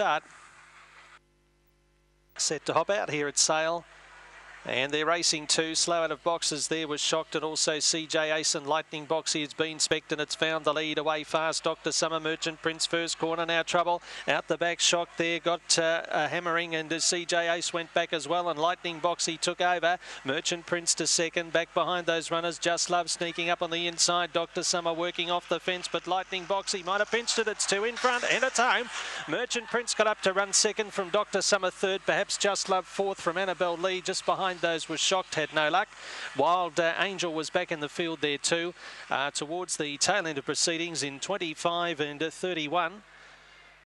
start. Set to hop out here at Sale. And they're racing too. Slow out of boxes there was Shocked and also CJ Ace and Lightning Boxy has been specked and it's found the lead away fast. Dr. Summer Merchant Prince first corner now trouble. Out the back Shocked there got uh, a hammering and CJ Ace went back as well and Lightning Boxy took over. Merchant Prince to second. Back behind those runners. Just Love sneaking up on the inside. Dr. Summer working off the fence but Lightning Boxy might have pinched it. It's two in front and it's home. Merchant Prince got up to run second from Dr. Summer third. Perhaps Just Love fourth from Annabelle Lee just behind behind those was Shocked, had no luck. Wild uh, Angel was back in the field there too. Uh, towards the tail end of proceedings in 25 and 31.